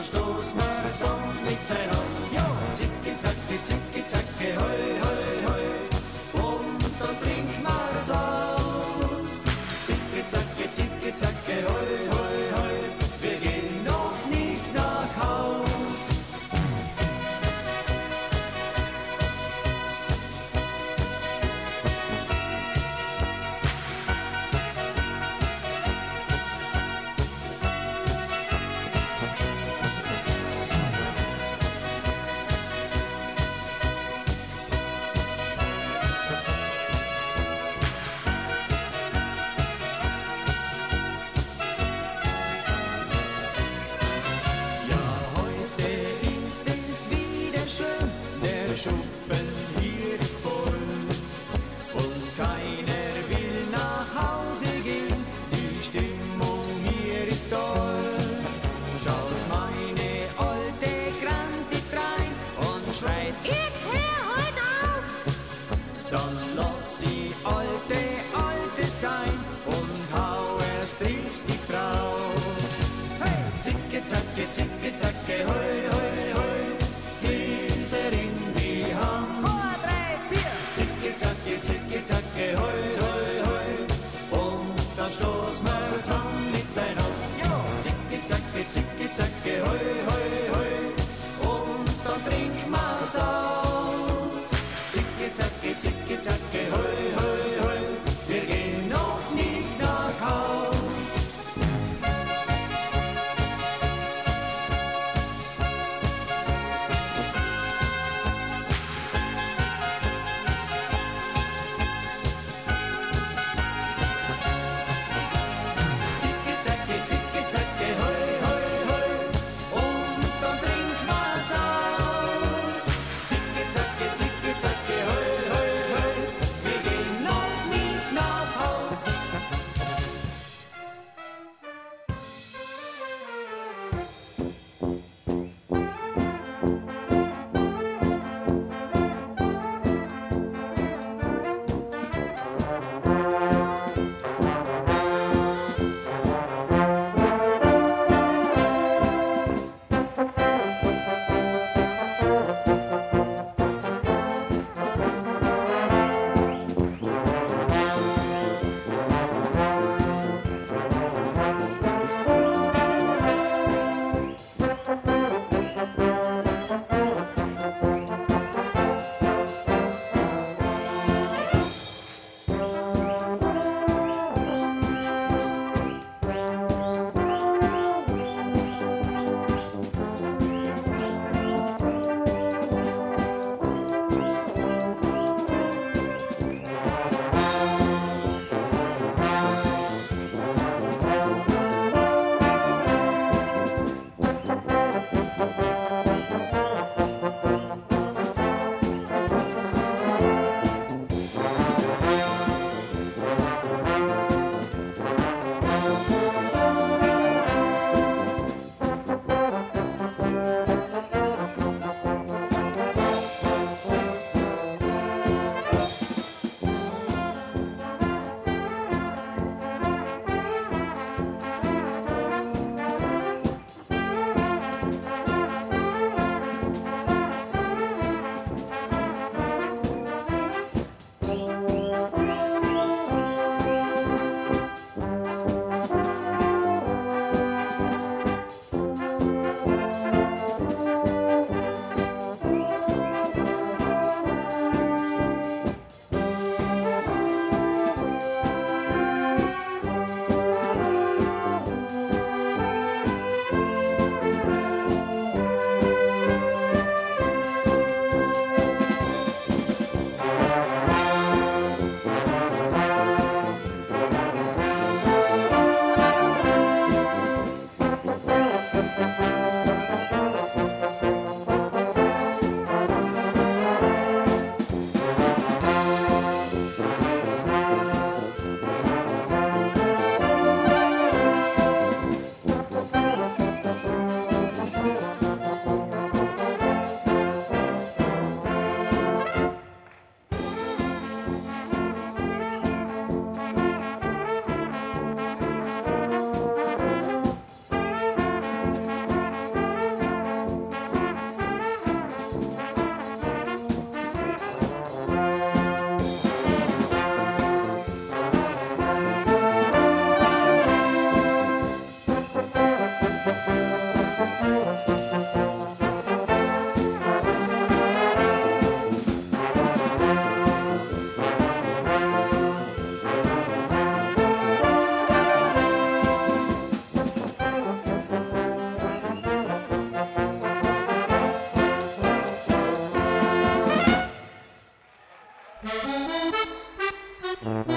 und dann stoßen wir so miteinander. Mm-hmm.